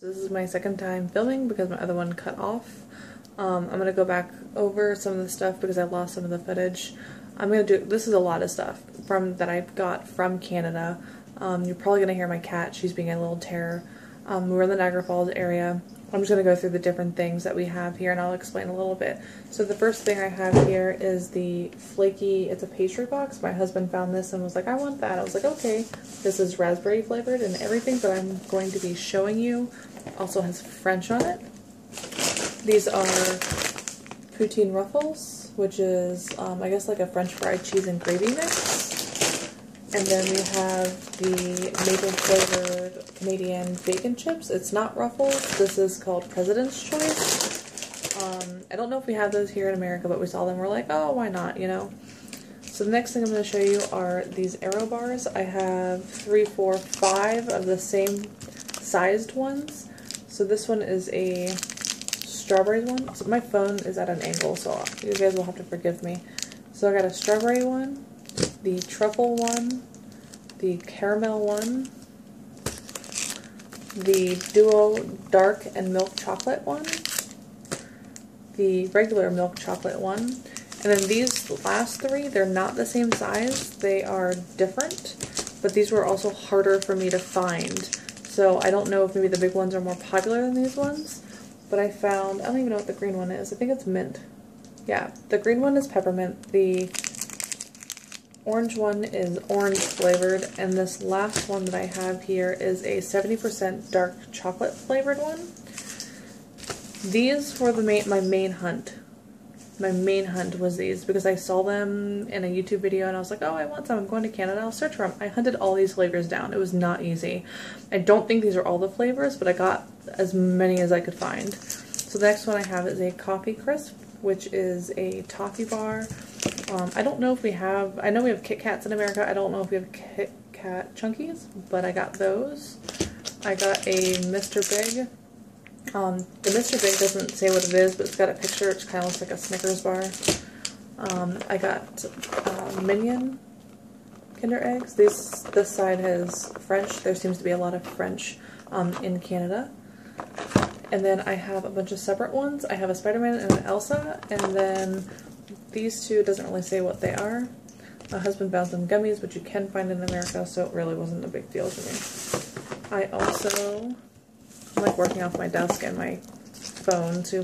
This is my second time filming because my other one cut off. Um, I'm going to go back over some of the stuff because I lost some of the footage. I'm going to do, this is a lot of stuff from that I got from Canada. Um, you're probably going to hear my cat, she's being a little terror. Um, we're in the Niagara Falls area. I'm just going to go through the different things that we have here and I'll explain a little bit. So the first thing I have here is the flaky, it's a pastry box. My husband found this and was like, I want that. I was like, okay. This is raspberry flavored and everything that I'm going to be showing you also has French on it. These are poutine ruffles, which is, um, I guess, like a French fried cheese and gravy mix. And then we have the maple flavored Canadian bacon chips. It's not Ruffles. This is called President's Choice. Um, I don't know if we have those here in America, but we saw them. We're like, oh, why not, you know? So the next thing I'm going to show you are these Aero bars. I have three, four, five of the same sized ones. So this one is a strawberry one. So my phone is at an angle, so you guys will have to forgive me. So I got a strawberry one, the truffle one, the caramel one, the duo dark and milk chocolate one, the regular milk chocolate one, and then these last three, they're not the same size, they are different, but these were also harder for me to find. So I don't know if maybe the big ones are more popular than these ones, but I found, I don't even know what the green one is, I think it's mint. Yeah, the green one is peppermint, the orange one is orange flavored, and this last one that I have here is a 70% dark chocolate flavored one. These were the main, my main hunt. My main hunt was these because I saw them in a YouTube video and I was like, oh, I want some. I'm going to Canada. I'll search for them. I hunted all these flavors down. It was not easy. I don't think these are all the flavors, but I got as many as I could find. So the next one I have is a Coffee Crisp, which is a toffee bar um, I don't know if we have, I know we have Kit Kats in America. I don't know if we have Kit Kat Chunkies, but I got those. I got a Mr. Big. Um, the Mr. Big doesn't say what it is, but it's got a picture. It kind of looks like a Snickers bar. Um, I got uh, Minion Kinder Eggs. This, this side has French. There seems to be a lot of French um, in Canada. And then I have a bunch of separate ones. I have a Spider-Man and an Elsa, and then these two doesn't really say what they are. My husband found some gummies, which you can find in America, so it really wasn't a big deal to me. I also like working off my desk and my phone to